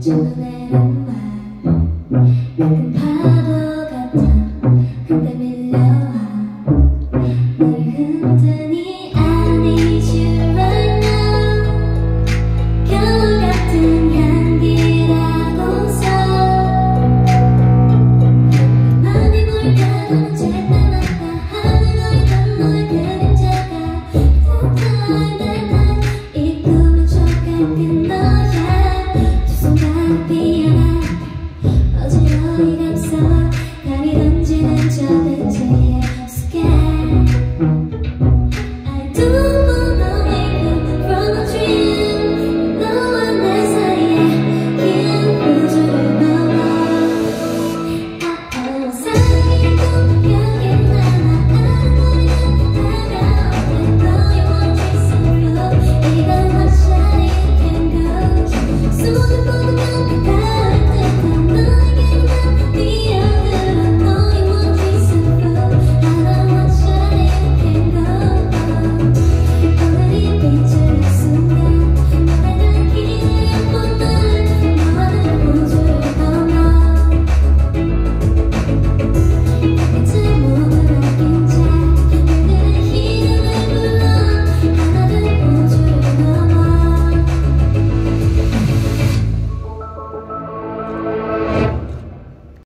좋은 애말 그 바보 같아 그때 밀려와